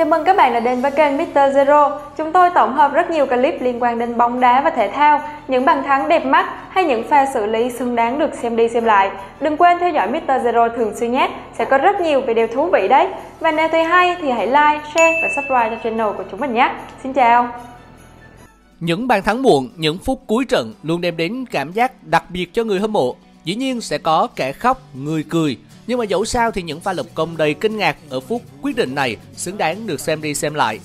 Chào mừng các bạn đã đến với kênh Mr. Zero. Chúng tôi tổng hợp rất nhiều clip liên quan đến bóng đá và thể thao, những bàn thắng đẹp mắt hay những pha xử lý xứng đáng được xem đi xem lại. Đừng quên theo dõi Mr. Zero thường xuyên nhé, sẽ có rất nhiều video thú vị đấy. Và nếu thấy hay thì hãy like, share và subscribe cho channel của chúng mình nhé. Xin chào! Những bàn thắng muộn, những phút cuối trận luôn đem đến cảm giác đặc biệt cho người hâm mộ. Dĩ nhiên sẽ có kẻ khóc, người cười, nhưng mà dẫu sao thì những pha lập công đầy kinh ngạc ở phút quyết định này xứng đáng được xem đi xem lại.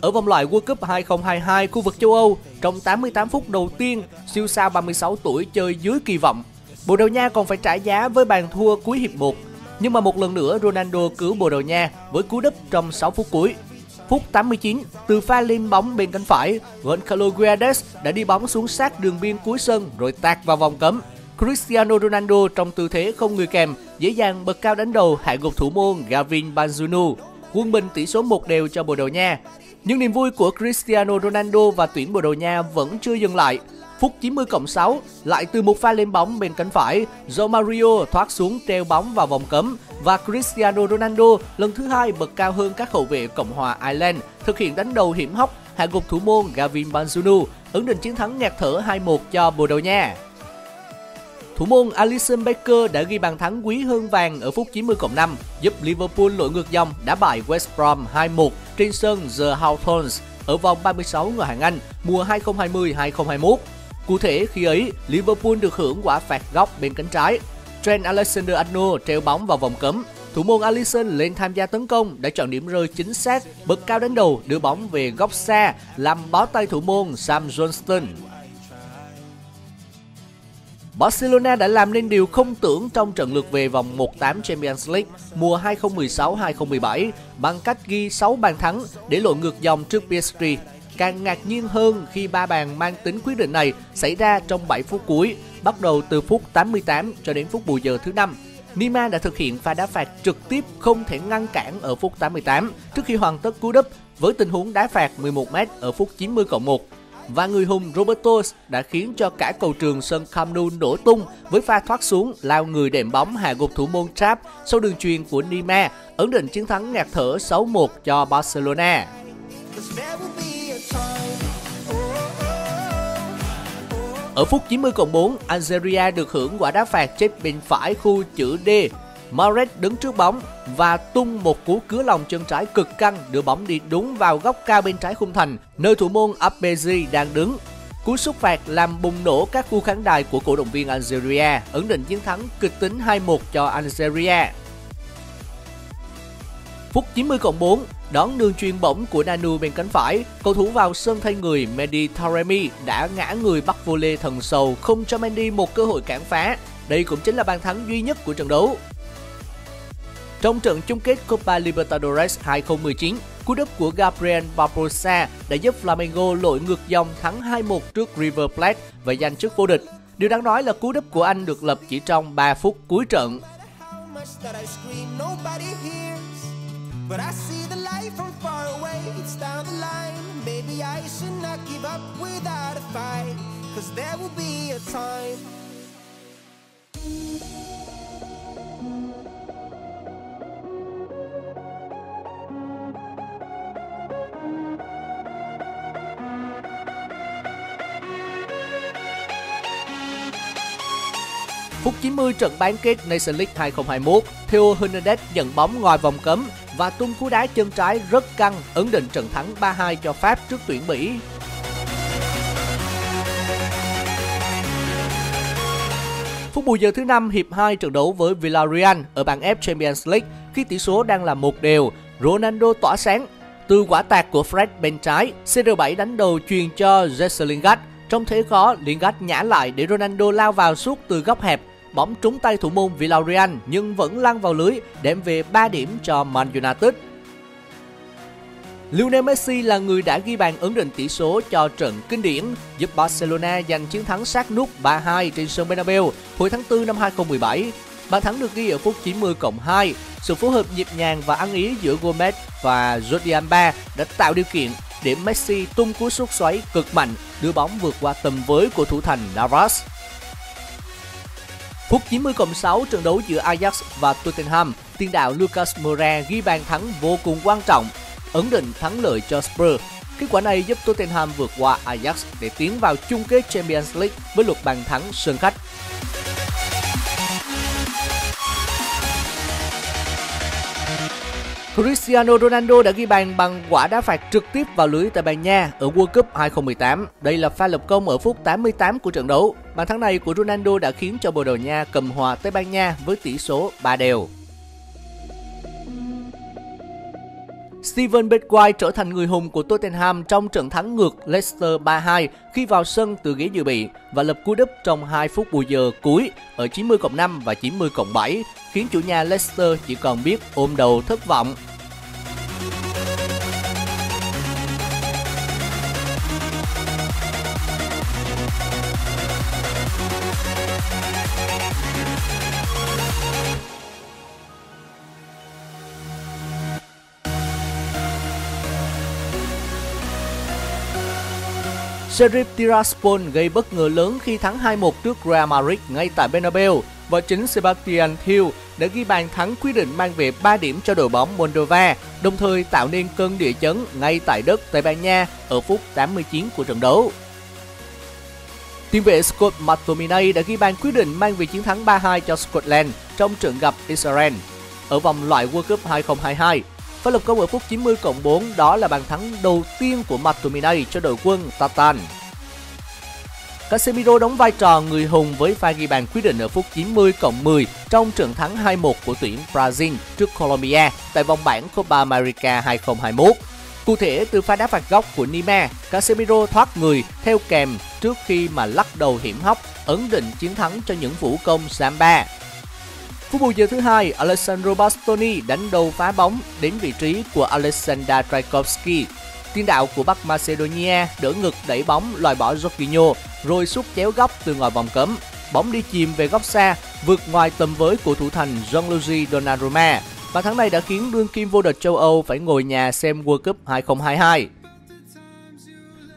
Ở vòng loại World Cup 2022 khu vực châu Âu, trong 88 phút đầu tiên, siêu sao 36 tuổi chơi dưới kỳ vọng. Bồ Đào Nha còn phải trả giá với bàn thua cuối hiệp 1. Nhưng mà một lần nữa Ronaldo cứu Bồ Đào Nha với cú đúp trong 6 phút cuối. Phút 89, từ pha lim bóng bên cánh phải, Gonzalo Guedes đã đi bóng xuống sát đường biên cuối sân rồi tạt vào vòng cấm. Cristiano Ronaldo trong tư thế không người kèm, dễ dàng bật cao đánh đầu hạ gục thủ môn Gavin Banzunu. Quân bình tỷ số một đều cho Bồ Đào Nha. Nhưng niềm vui của Cristiano Ronaldo và tuyển Bồ Đào Nha vẫn chưa dừng lại. Phút 90 cộng 6, lại từ một pha lên bóng bên cánh phải, Romario thoát xuống treo bóng vào vòng cấm và Cristiano Ronaldo lần thứ hai bật cao hơn các hậu vệ Cộng hòa Ireland, thực hiện đánh đầu hiểm hóc hạ gục thủ môn Gavin Banzunu, ấn định chiến thắng ngạt thở 2-1 cho Bồ Đào Nha. Thủ môn Alisson Becker đã ghi bàn thắng quý hơn vàng ở phút 90 cộng 5, giúp Liverpool lội ngược dòng đá bại West Brom 2-1 trên sân The Hawthorns ở vòng 36 ngoại hạng Anh mùa 2020-2021. Cụ thể, khi ấy, Liverpool được hưởng quả phạt góc bên cánh trái. Trent Alexander-Arnold treo bóng vào vòng cấm. Thủ môn Alisson lên tham gia tấn công đã chọn điểm rơi chính xác, bật cao đánh đầu, đưa bóng về góc xa, làm bó tay thủ môn Sam Johnston. Barcelona đã làm nên điều không tưởng trong trận lượt về vòng 1/8 Champions League mùa 2016-2017 bằng cách ghi 6 bàn thắng để lội ngược dòng trước PSG Càng ngạc nhiên hơn khi ba bàn mang tính quyết định này xảy ra trong 7 phút cuối, bắt đầu từ phút 88 cho đến phút bù giờ thứ 5. Nima đã thực hiện pha đá phạt trực tiếp không thể ngăn cản ở phút 88 trước khi hoàn tất cú đúp với tình huống đá phạt 11m ở phút 90 cộng 1. Và người hùng Robertos đã khiến cho cả cầu trường sân Camp Nou nổ tung với pha thoát xuống lao người đệm bóng hạ gục thủ môn Trapp sau đường truyền của Nima, ấn định chiến thắng ngạt thở 6-1 cho Barcelona. Ở phút 90 cộng 4, Algeria được hưởng quả đá phạt chết bên phải khu chữ D. Mares đứng trước bóng và tung một cú cứa lòng chân trái cực căng đưa bóng đi đúng vào góc cao bên trái khung thành, nơi thủ môn Abezi đang đứng. Cú xúc phạt làm bùng nổ các khu khán đài của cổ động viên Algeria, ấn định chiến thắng kịch tính 2-1 cho Algeria. Phút 90 cộng 4, Đón đường truyền bổng của Nanu bên cánh phải, cầu thủ vào sân thay người Mehdi Taremi đã ngã người bắt volley thần sầu không cho Mendy một cơ hội cản phá. Đây cũng chính là bàn thắng duy nhất của trận đấu. Trong trận chung kết Copa Libertadores 2019, cú đúp của Gabriel Barbosa đã giúp Flamengo lội ngược dòng thắng 2-1 trước River Plate và giành chức vô địch. Điều đáng nói là cú đúp của anh được lập chỉ trong 3 phút cuối trận. But I see the light from far away, it's down the line. Maybe I should not give up without a fight. Cause there will be a time. Phút 90 trận bán kết Nation League 2021, Theo Hernandez nhận bóng ngoài vòng cấm và tung cú đá chân trái rất căng, ấn định trận thắng 3-2 cho Pháp trước tuyển Mỹ. Phút bù giờ thứ 5 hiệp 2 trận đấu với Villarreal ở bảng F Champions League khi tỷ số đang là một đều, Ronaldo tỏa sáng. Từ quả tạt của Fred bên trái, CR7 đánh đầu truyền cho Jesse Lingard. Trong thế khó, Lingard nhả lại để Ronaldo lao vào suốt từ góc hẹp bóng trúng tay thủ môn Villarreal nhưng vẫn lăn vào lưới, đem về 3 điểm cho Man United. Lionel Messi là người đã ghi bàn ấn định tỷ số cho trận kinh điển, giúp Barcelona giành chiến thắng sát nút 3-2 trên sân Bernabeu hồi tháng 4 năm 2017. Bàn thắng được ghi ở phút 90 cộng 2. Sự phối hợp nhịp nhàng và ăn ý giữa Gomez và Jordi Alba đã tạo điều kiện để Messi tung cú sút xoáy cực mạnh, đưa bóng vượt qua tầm với của thủ thành Navas. Phút 90 cộng 6 trận đấu giữa Ajax và Tottenham, tiền đạo Lucas Moura ghi bàn thắng vô cùng quan trọng, ấn định thắng lợi cho Spurs. Kết quả này giúp Tottenham vượt qua Ajax để tiến vào chung kết Champions League với luật bàn thắng sân khách. Cristiano Ronaldo đã ghi bàn bằng quả đá phạt trực tiếp vào lưới Tây Ban Nha ở World Cup 2018. Đây là pha lập công ở phút 88 của trận đấu. Bàn thắng này của Ronaldo đã khiến cho Bồ Đào Nha cầm hòa Tây Ban Nha với tỷ số 3 đều. Steven Bergwijn trở thành người hùng của Tottenham trong trận thắng ngược Leicester 3-2 khi vào sân từ ghế dự bị và lập cú đúp trong 2 phút bù giờ cuối ở 90 5 và 90 7, khiến chủ nhà Leicester chỉ còn biết ôm đầu thất vọng. Sheriff Tiraspol gây bất ngờ lớn khi thắng 2-1 trước Real Madrid ngay tại Bernabeu và chính Sebastian Thiel đã ghi bàn thắng quyết định mang về 3 điểm cho đội bóng Moldova, đồng thời tạo nên cơn địa chấn ngay tại đất Tây Ban Nha ở phút 89 của trận đấu. Tiền vệ Scott McTominay đã ghi bàn quyết định mang về chiến thắng 3-2 cho Scotland trong trận gặp Israel ở vòng loại World Cup 2022. Pha lập công ở phút 90 cộng 4 đó là bàn thắng đầu tiên của McTominay cho đội quân Tatan. Casemiro đóng vai trò người hùng với pha ghi bàn quyết định ở phút 90 cộng 10 trong trận thắng 2-1 của tuyển Brazil trước Colombia tại vòng bảng Copa America 2021. Cụ thể, từ pha đá phạt góc của Neymar, Casemiro thoát người theo kèm trước khi mà lắc đầu hiểm hóc, ấn định chiến thắng cho những vũ công Samba. Phút bù giờ thứ hai, Alessandro Bastoni đánh đầu phá bóng đến vị trí của Alexander Trajkovski. Tiền đạo của Bắc Macedonia đỡ ngực đẩy bóng loại bỏ Jorginho rồi sút chéo góc từ ngoài vòng cấm. Bóng đi chìm về góc xa, vượt ngoài tầm với của thủ thành Gianluigi Donnarumma. Bàn thắng này đã khiến đương kim vô địch châu Âu phải ngồi nhà xem World Cup 2022.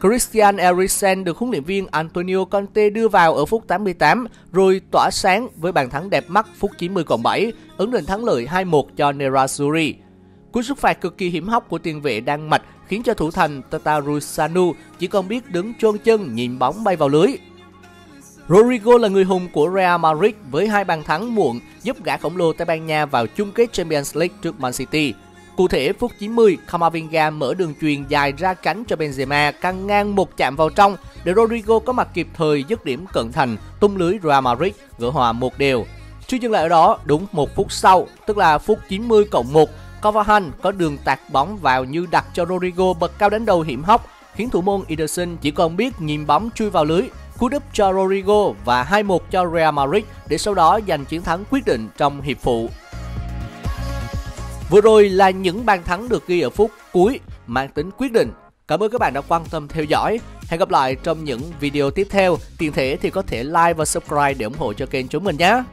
Christian Eriksen được huấn luyện viên Antonio Conte đưa vào ở phút 88 rồi tỏa sáng với bàn thắng đẹp mắt phút 90 cộng 7, ấn định thắng lợi 2-1 cho Nerazzurri. Cú xuất phạt cực kỳ hiểm hóc của tiền vệ Đan Mạch khiến cho thủ thành Tatarusanu chỉ còn biết đứng chôn chân nhìn bóng bay vào lưới. Rodrigo là người hùng của Real Madrid với hai bàn thắng muộn giúp gã khổng lồ Tây Ban Nha vào chung kết Champions League trước Man City. Cụ thể, phút 90, Camavinga mở đường truyền dài ra cánh cho Benzema căng ngang một chạm vào trong để Rodrigo có mặt kịp thời dứt điểm cận thành, tung lưới Real Madrid gỡ hòa một đều. Chưa dừng lại ở đó, đúng một phút sau, tức là phút 90 cộng 1, Kovahan có đường tạt bóng vào như đặt cho Rodrigo bật cao đánh đầu hiểm hóc, khiến thủ môn Ederson chỉ còn biết nhìn bóng chui vào lưới. Cú đúp cho Rodrigo và 2-1 cho Real Madrid để sau đó giành chiến thắng quyết định trong hiệp phụ. Vừa rồi là những bàn thắng được ghi ở phút cuối mang tính quyết định. Cảm ơn các bạn đã quan tâm theo dõi. Hẹn gặp lại trong những video tiếp theo. Tiền thể thì có thể like và subscribe để ủng hộ cho kênh chúng mình nhé.